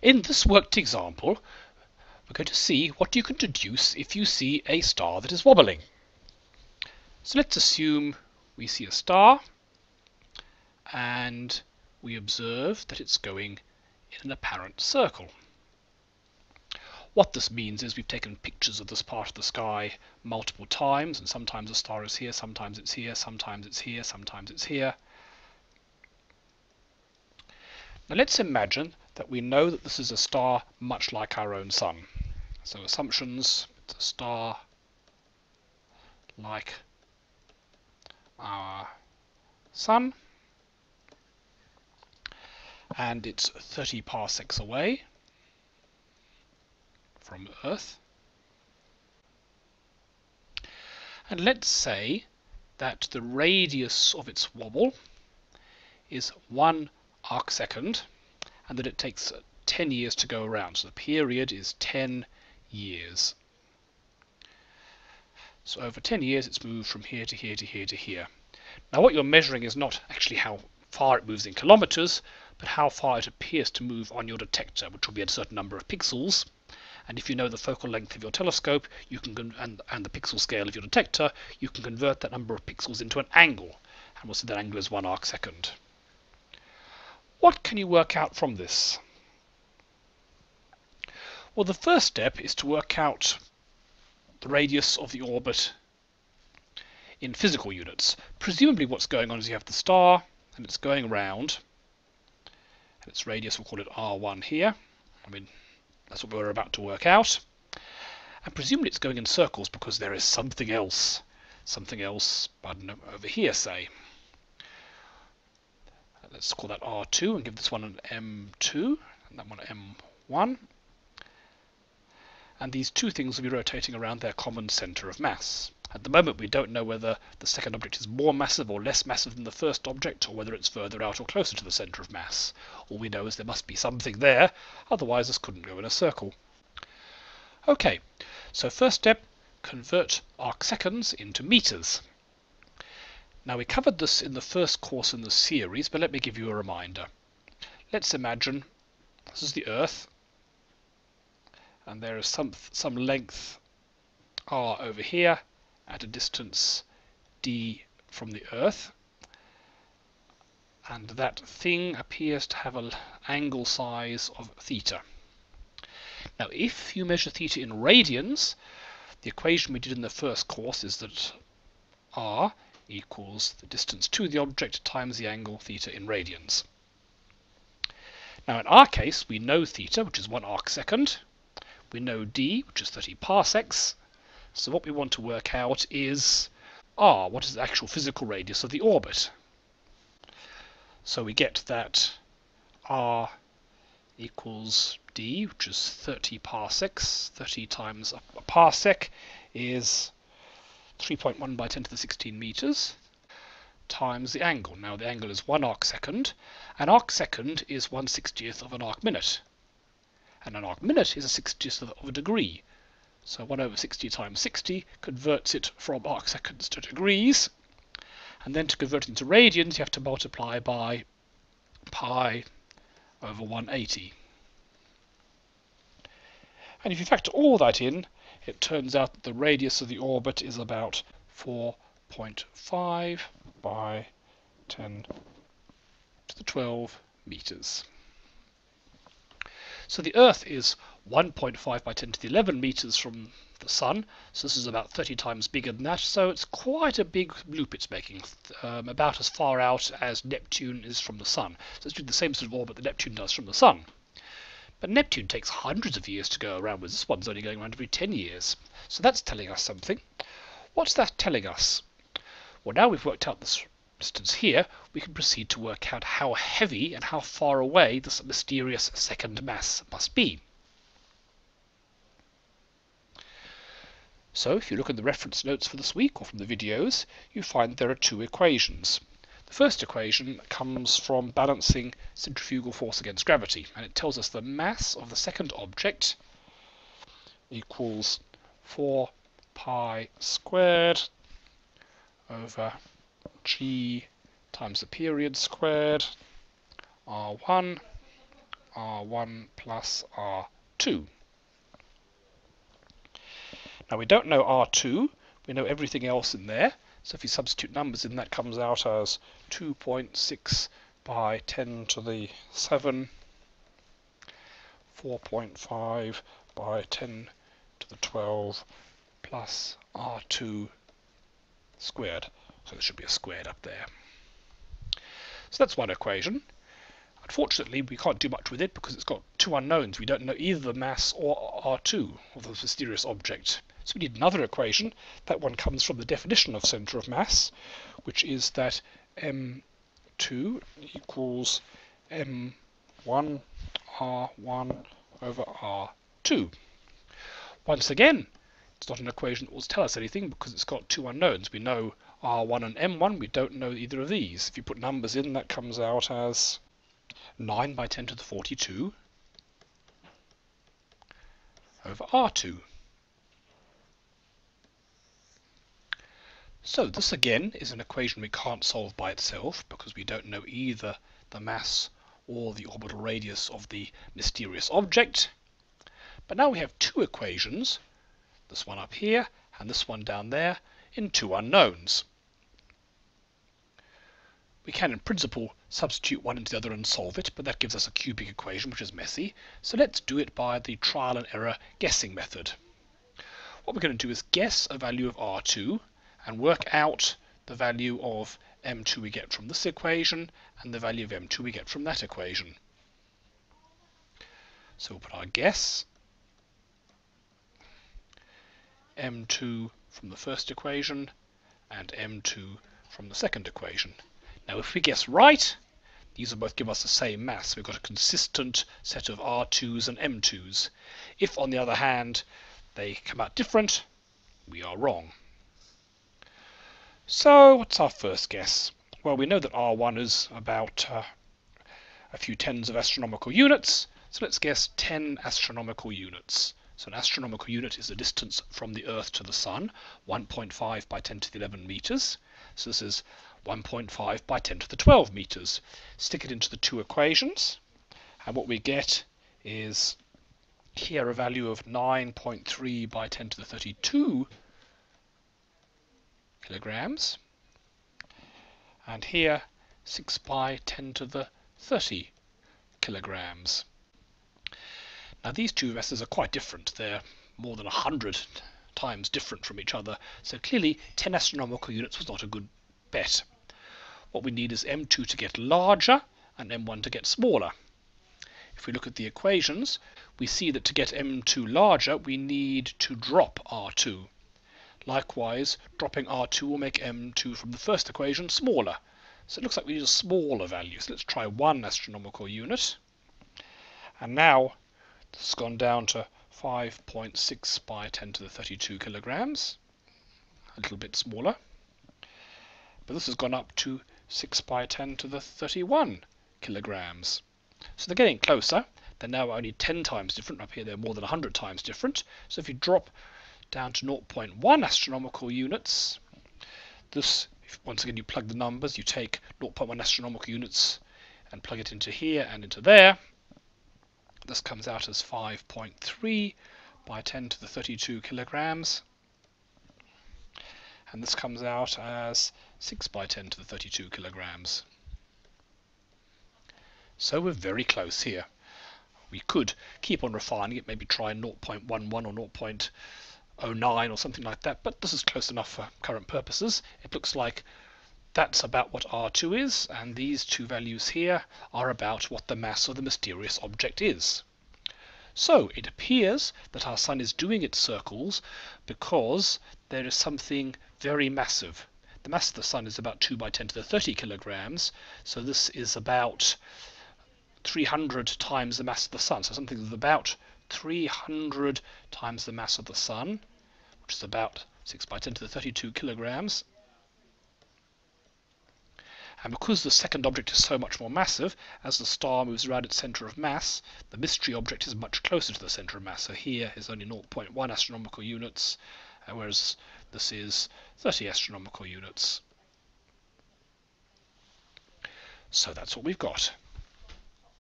In this worked example, we're going to see what you can deduce if you see a star that is wobbling. So let's assume we see a star and we observe that it's going in an apparent circle. What this means is we've taken pictures of this part of the sky multiple times, and sometimes the star is here, sometimes it's here, sometimes it's here, sometimes it's here. Now let's imagine that we know that this is a star much like our own sun. So assumptions, it's a star like our sun and it's 30 parsecs away from Earth. And let's say that the radius of its wobble is 1 arc second and that it takes uh, 10 years to go around. So the period is 10 years. So over 10 years it's moved from here to here to here to here. Now what you're measuring is not actually how far it moves in kilometers, but how far it appears to move on your detector, which will be a certain number of pixels. And if you know the focal length of your telescope you can and, and the pixel scale of your detector, you can convert that number of pixels into an angle. And we'll say that angle is 1 arc second. What can you work out from this? Well, the first step is to work out the radius of the orbit in physical units. Presumably what's going on is you have the star and it's going around and its radius, we'll call it R1 here. I mean, that's what we're about to work out. And presumably it's going in circles because there is something else. Something else, know, over here, say. Let's call that R2 and give this one an M2 and that one an M1 and these two things will be rotating around their common center of mass. At the moment we don't know whether the second object is more massive or less massive than the first object, or whether it's further out or closer to the center of mass. All we know is there must be something there, otherwise this couldn't go in a circle. Okay, so first step, convert arc seconds into meters. Now we covered this in the first course in the series, but let me give you a reminder. Let's imagine this is the Earth, and there is some some length r over here at a distance d from the Earth and that thing appears to have an angle size of theta. Now if you measure theta in radians the equation we did in the first course is that r equals the distance to the object times the angle theta in radians. Now in our case we know theta which is 1 arc second we know d, which is 30 parsecs. So what we want to work out is r, what is the actual physical radius of the orbit. So we get that r equals d, which is 30 parsecs. 30 times a parsec is 3.1 by 10 to the 16 meters times the angle. Now the angle is 1 arc second. An arc second is 1 60th of an arc minute and an arc minute is a 60th of a degree. So 1 over 60 times 60 converts it from arc seconds to degrees. And then to convert it into radians, you have to multiply by pi over 180. And if you factor all that in, it turns out that the radius of the orbit is about 4.5 by 10 to the 12 meters. So the Earth is 1.5 by 10 to the 11 meters from the Sun. So this is about 30 times bigger than that. So it's quite a big loop it's making, um, about as far out as Neptune is from the Sun. So it's doing the same sort of orbit that Neptune does from the Sun. But Neptune takes hundreds of years to go around, whereas this one's only going around every 10 years. So that's telling us something. What's that telling us? Well, now we've worked out this distance here, we can proceed to work out how heavy and how far away this mysterious second mass must be. So if you look in the reference notes for this week or from the videos, you find there are two equations. The first equation comes from balancing centrifugal force against gravity, and it tells us the mass of the second object equals 4 pi squared over g times the period squared r1 R1 plus R2. Now we don't know R2, we know everything else in there. So if you substitute numbers in, that comes out as 2.6 by 10 to the 7, 4.5 by 10 to the 12 plus R2 squared. So there should be a squared up there. So that's one equation. Unfortunately, we can't do much with it because it's got two unknowns. We don't know either the mass or R2 of the mysterious object. So we need another equation. That one comes from the definition of center of mass, which is that m2 equals m1 r1 over r2. Once again, it's not an equation that will tell us anything because it's got two unknowns. We know r1 and m1. We don't know either of these. If you put numbers in, that comes out as 9 by 10 to the 42 over r2. So this again is an equation we can't solve by itself because we don't know either the mass or the orbital radius of the mysterious object. But now we have two equations, this one up here and this one down there, in two unknowns. We can, in principle, substitute one into the other and solve it, but that gives us a cubic equation, which is messy. So let's do it by the trial and error guessing method. What we're going to do is guess a value of R2 and work out the value of m2 we get from this equation and the value of m2 we get from that equation. So we'll put our guess m2 from the first equation and m2 from the second equation. Now if we guess right, these will both give us the same mass. We've got a consistent set of R2s and M2s. If, on the other hand, they come out different, we are wrong. So what's our first guess? Well, we know that R1 is about uh, a few tens of astronomical units, so let's guess 10 astronomical units. So an astronomical unit is the distance from the Earth to the Sun, 1.5 by 10 to the 11 meters. So this is 1.5 by 10 to the 12 meters. Stick it into the two equations, and what we get is here a value of 9.3 by 10 to the 32 kilograms, and here 6 by 10 to the 30 kilograms. Now these two vessels are quite different. They're more than 100 times different from each other, so clearly 10 astronomical units was not a good bet. What we need is m2 to get larger and m1 to get smaller. If we look at the equations, we see that to get m2 larger, we need to drop r2. Likewise, dropping r2 will make m2 from the first equation smaller. So it looks like we need a smaller value. So let's try one astronomical unit. And now this has gone down to 5.6 by 10 to the 32 kilograms. A little bit smaller but this has gone up to 6 by 10 to the 31 kilograms. So they're getting closer. They're now only 10 times different. Up here they're more than 100 times different. So if you drop down to 0.1 astronomical units, this, once again you plug the numbers, you take 0.1 astronomical units and plug it into here and into there. This comes out as 5.3 by 10 to the 32 kilograms and this comes out as 6 by 10 to the 32 kilograms. So we're very close here. We could keep on refining it, maybe try 0.11 or 0.09 or something like that, but this is close enough for current purposes. It looks like that's about what R2 is, and these two values here are about what the mass of the mysterious object is. So it appears that our sun is doing its circles because there is something very massive. The mass of the sun is about 2 by 10 to the 30 kilograms, so this is about 300 times the mass of the sun. So something about 300 times the mass of the sun, which is about 6 by 10 to the 32 kilograms. And because the second object is so much more massive, as the star moves around its center of mass, the mystery object is much closer to the center of mass. So here is only 0.1 astronomical units, uh, whereas this is 30 astronomical units. So that's what we've got.